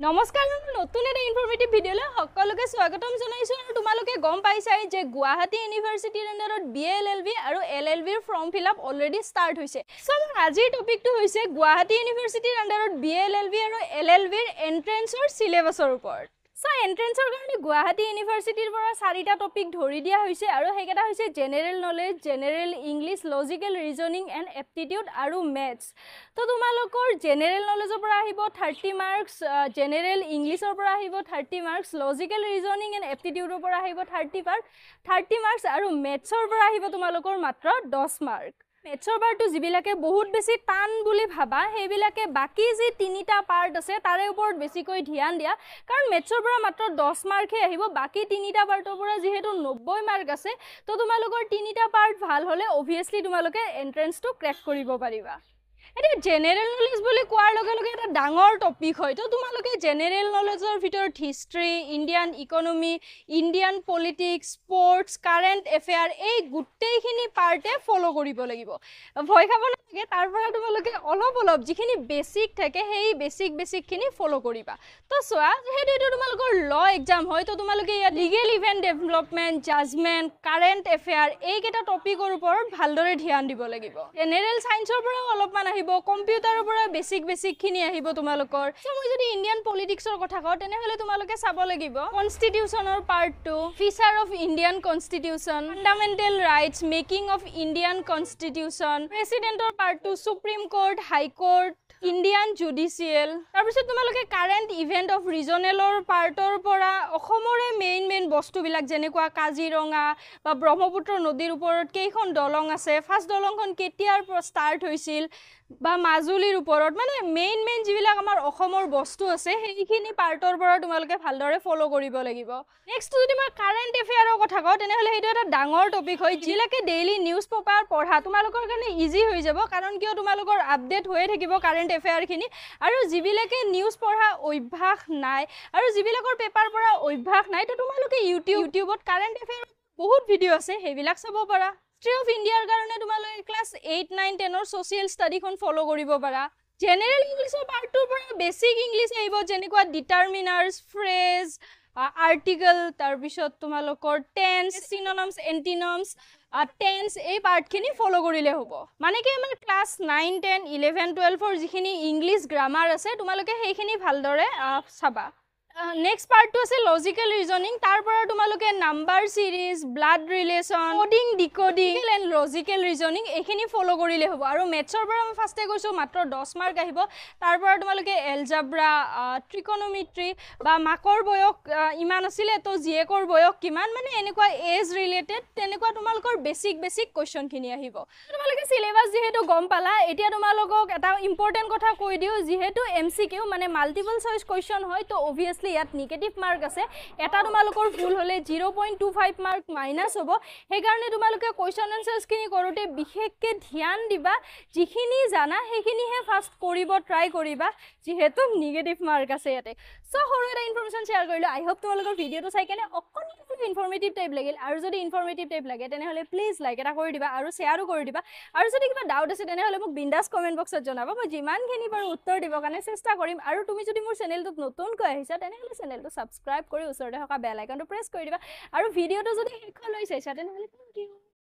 নমস্কাৰ নতুন এটা ইনফৰ্মেটিভ ভিডিঅ'লৈ সকলোকে স্বাগতম জনাইছোঁ আৰু তোমালোকে গম পাইছাই যে গুৱাহাটী ইউনিভাৰ্চিটিৰ আণ্ডাৰত বি এল এল বি আৰু এল এল বিৰ form fill up already start হৈছে। চ' মোৰ আজিৰ টপিকটো হৈছে গুৱাহাটী ইউনিভাৰ্চিটিৰ আণ্ডাৰত বি এল এল বি আৰু এল এল বিৰ এণ্ট্ৰেঞ্চৰ চিলেবাছৰ ওপৰত। চ' এণ্ট্ৰেঞ্চৰ কাৰণে গুৱাহাটী ইউনিভাৰ্চিটিৰ পৰা চাৰিটা টপিক ধৰি দিয়া হৈছে আৰু সেইকেইটা হৈছে general knowledge general English logical reasoning and aptitude আৰু মেথছ তো তোমালোকৰ জেনেৰেল নলেজৰ পৰা আহিব থাৰ্টি মাৰ্কছ জেনেৰেল ইংলিছৰ পৰা আহিব thirty marks logical reasoning and এপ্টিটিউডৰ পৰা আহিব থাৰ্টি মাৰ্ক থাৰ্টি মাৰ্কছ আৰু মেথছৰ পৰা আহিব তোমালোকৰ মাত্ৰ দহ মাৰ্ক মেথছৰ বাৰটো যিবিলাকে বহুত বেছি টান বুলি ভাবা সেইবিলাকে বাকী যি তিনিটা পাৰ্ট আছে তাৰে ওপৰত বেছিকৈ ধ্যান দিয়া। কাৰণ মেথছৰ পৰা মাত্ৰ দহ মাৰ্কহে আহিব বাকী তিনিটা পাৰ্টৰ পৰা যিহেতু নব্বৈ মাৰ্ক আছে তো তোমালোকৰ তিনিটা পাৰ্ট ভাল হ'লে অভিয়াছলি তোমালোকে এণ্ট্ৰেঞ্চটো ক্ৰেক কৰিব পাৰিবা। এতিয়া জেনেৰেল নলেজ বুলি কোৱাৰ লগে লগে ডাঙৰ টপিক হয়। তো তোমালোকে জেনেৰেল নলেজৰ ভিতৰত history Indian economy Indian politics sports current affair এই গোটেইখিনি পাৰ্টে ফ'ল' কৰিব লাগিব। ভয় খাব নালাগে তাৰ পৰা তোমালোকে অলপ অলপ যিখিনি বেচিক থাকে সেই বেচিক বেচিকখিনি ফ'ল' কৰিবা। তো চোৱা যিহেতু এইটো তোমালোকৰ ল এক্সাম হয় তো তোমালোকে ইয়াত legal event development judgment current affair এইকেইটা টপিকৰ ওপৰত ভালদৰে ধ্যান দিব লাগিব। জেনেৰেল ছায়েন্সৰ পৰাও অলপমান আহিব কম্পিউটাৰৰ পৰা বেচিক বেচিকখিনি আহিব তোমালোকৰ। মই যদি ইণ্ডিয়ান পলিটিক্সৰ কথা কওঁ তেনেহ'লে তোমালোকে চাব লাগিব। কনষ্টিটিউশ্যনৰ part two feature of Indian constitution fundamental rights making of Indian constitution প্ৰেচিডেণ্টৰ part two supreme court high court Indian judicial তাৰপিছত তোমালোকে কাৰেণ্ট ইভেণ্ট অফ ৰিজনেলৰ পাৰ্টৰ পৰা অসমৰে মেইন মেইন বস্তুবিলাক যেনেকুৱা কাজিৰঙা বা ব্ৰহ্মপুত্ৰ নদীৰ ওপৰত কেইখন দলং আছে ফাৰ্ষ্ট দলংখন কেতিয়াৰ পৰা ষ্টাৰ্ট হৈছিল বা মাজুলীৰ ওপৰত মানে মেইন মেইন যিবিলাক আমাৰ অসমৰ বস্তু আছে সেইখিনি পাৰ্টৰ পৰা তোমালোকে ভালদৰে ফ'ল' কৰিব লাগিব। নেক্সট যদি মই কাৰেণ্ট এফেয়াৰৰ কথা কওঁ তেনেহ'লে সেইটো এটা ডাঙৰ টপিক হয় যিবিলাকে ডেইলি নিউজ পেপাৰ পঢ়া তোমালোকৰ কাৰণে ইজি হৈ যাব কাৰণ কিয় তোমালোকৰ আপডেট হৈয়ে থাকিব কাৰেণ্ট এফেয়াৰখিনি আৰু যিবিলাকে নিউজ পঢ়া অভ্যাস নাই আৰু যিবিলাকৰ পেপাৰ পঢ়া অভ্যাস নাই তো তোমালোকে ইউটিউব ইউটিউবত কাৰেণ্ট এফেয়াৰ বহুত ভিডিঅ' আছে সেইবিলাক চাব পাৰা। হিষ্ট্ৰী অফ ইণ্ডিয়াৰ কাৰণে তোমালোকে ক্লাছ এইট নাইন টেনৰ ছ'চিয়েল ষ্টাডিখন ফ'ল' কৰিব পাৰা। জেনেৰেল ইংলিছৰ পাৰ্টটোৰ পৰা বেচিক ইংলিছ আহিব যেনেকুৱা ডিটাৰমিনাৰ্ছ ফ্ৰেজ আৰ্টিকল তাৰপিছত তোমালোকৰ টেন্স চিননমছ এণ্টিনমছ টেন্স এই পাৰ্টখিনি ফ'ল' কৰিলে হ'ব। মানে কি আমাৰ ক্লাছ নাইন টেন ইলেভেন টুৱেলভৰ যিখিনি ইংলিছ গ্ৰামাৰ আছে তোমালোকে সেইখিনি ভালদৰে চাবা। নেক্সট পাৰ্টটো আছে লজিকেল ৰিজনিং তাৰ পৰা তোমালোকে number series blood relation coding decoding and logical reasoning এইখিনি ফ'ল' কৰিলে হ'ব। আৰু মেথছৰ পৰা মই ফাৰ্ষ্টে কৈছোঁ মাত্ৰ দহ মাৰ্ক আহিব। তাৰ পৰা তোমালোকে এলজাব্ৰা ট্ৰিকনমিট্ৰি বা মাকৰ বয়স ইমান আছিলে তো জীয়েকৰ বয়স কিমান? মানে এনেকুৱা এজ ৰিলেটেড তেনেকুৱা তোমালোকৰ বেচিক বেচিক কুৱেশ্যনখিনি আহিব। তোমালোকে চিলেবাছ যিহেতু গম পালা এতিয়া তোমালোকক এটা ইম্পৰ্টেণ্ট কথা কৈ দিওঁ যিহেতু এম চি কিউ মানে মাল্টিপল চইচ কুৱেশ্যন হয় তো অভিয়াছলি ইয়াত নিগেটিভ মাৰ্ক আছে। এটা তোমালোকৰ ভুল হ'লে zero' point two five mark minus হ'ব। সেইকাৰণে তোমালোকে কুৱেশ্যন এনচাৰ্ছখিনি কৰোঁতে বিশেষকৈ ধ্যান দিবা। যিখিনি জানা সেইখিনিহে ফাৰ্ষ্ট কৰিব ট্ৰাই কৰিবা। যিহেতু নিগেটিভ মাৰ্ক আছে ইয়াতে। চ' সৰু এটা ইনফৰ্মেশ্যন শ্বেয়াৰ কৰিলোঁ। আই হোপ তোমালোকৰ ভিডিঅ'টো চাই কেনে অকণমান ইনফৰ্মেটিভ টাইপ লাগিল আৰু যদি ইনফৰ্মেটিভ টাইপ লাগে তেনেহ'লে প্লিজ লাইক এটা কৰি দিবা আৰু শ্বেয়াৰো কৰি দিবা। আৰু যদি কিবা ডাউট আছে তেনেহ'লে মোক বিন্দাছ কমেণ্ট বক্সত জনাবা। মই যিমানখিনি বাৰু উত্তৰ দিবৰ কাৰণে চেষ্টা কৰিম। আৰু তুমি যদি মোৰ চেনেলটোত নতুনকৈ আহিছা তেনেহ'লে চেনেলটো ছাবস্ক্ৰাইব কৰি ওচৰতে থকা বেল আইকনটো প্ৰেছ কৰি দিবা। আৰু ভিডিঅ'টো যদি শেষলৈ চাইছা তেনেহ'লে থেংক ইউ